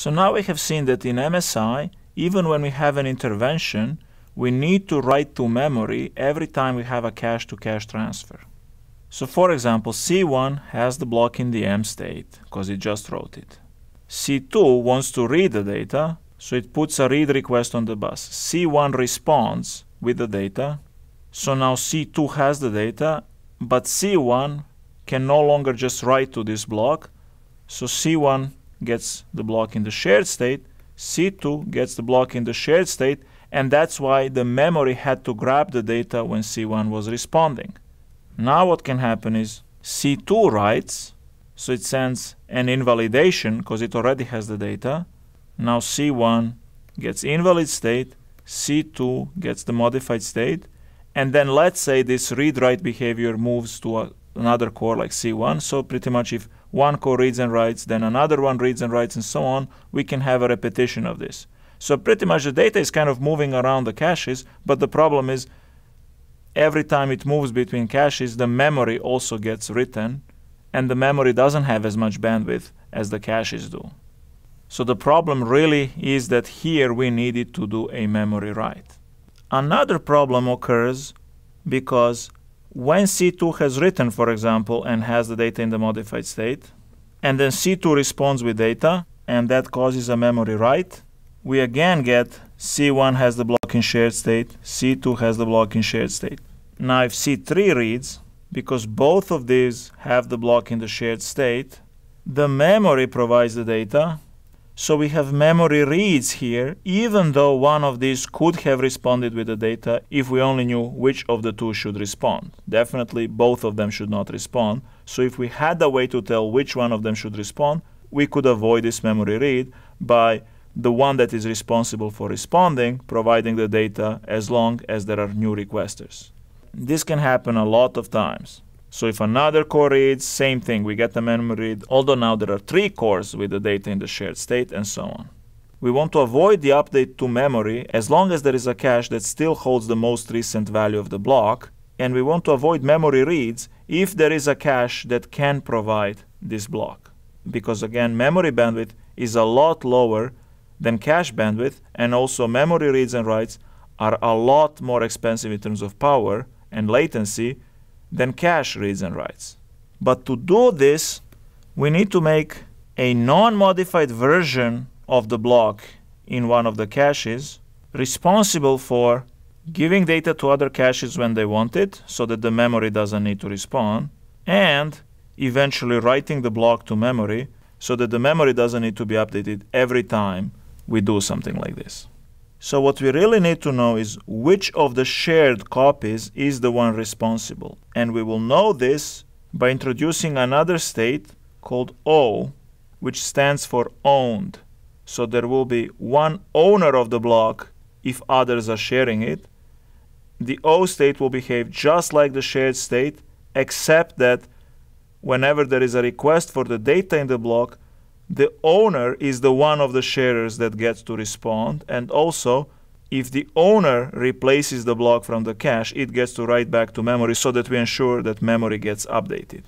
So now we have seen that in MSI, even when we have an intervention, we need to write to memory every time we have a cache to cache transfer. So for example, C1 has the block in the M state because it just wrote it. C2 wants to read the data, so it puts a read request on the bus. C1 responds with the data. So now C2 has the data, but C1 can no longer just write to this block. So C1 gets the block in the shared state, C2 gets the block in the shared state, and that's why the memory had to grab the data when C1 was responding. Now what can happen is C2 writes, so it sends an invalidation because it already has the data. Now C1 gets invalid state, C2 gets the modified state, and then let's say this read-write behavior moves to a, another core like C1. So pretty much if one core reads and writes, then another one reads and writes and so on, we can have a repetition of this. So pretty much the data is kind of moving around the caches, but the problem is every time it moves between caches, the memory also gets written, and the memory doesn't have as much bandwidth as the caches do. So the problem really is that here we needed to do a memory write. Another problem occurs because when C2 has written, for example, and has the data in the modified state, and then C2 responds with data, and that causes a memory write, we again get C1 has the block in shared state, C2 has the block in shared state. Now if C3 reads, because both of these have the block in the shared state, the memory provides the data. So we have memory reads here, even though one of these could have responded with the data if we only knew which of the two should respond. Definitely both of them should not respond. So if we had a way to tell which one of them should respond, we could avoid this memory read by the one that is responsible for responding, providing the data as long as there are new requesters. This can happen a lot of times. So if another core reads, same thing, we get the memory read, although now there are three cores with the data in the shared state and so on. We want to avoid the update to memory as long as there is a cache that still holds the most recent value of the block, and we want to avoid memory reads if there is a cache that can provide this block. Because again, memory bandwidth is a lot lower than cache bandwidth and also memory reads and writes are a lot more expensive in terms of power and latency than cache reads and writes. But to do this, we need to make a non-modified version of the block in one of the caches responsible for giving data to other caches when they want it so that the memory doesn't need to respond and eventually writing the block to memory so that the memory doesn't need to be updated every time we do something like this. So what we really need to know is which of the shared copies is the one responsible. And we will know this by introducing another state called O, which stands for owned. So there will be one owner of the block if others are sharing it. The O state will behave just like the shared state, except that whenever there is a request for the data in the block, the owner is the one of the sharers that gets to respond and also if the owner replaces the block from the cache it gets to write back to memory so that we ensure that memory gets updated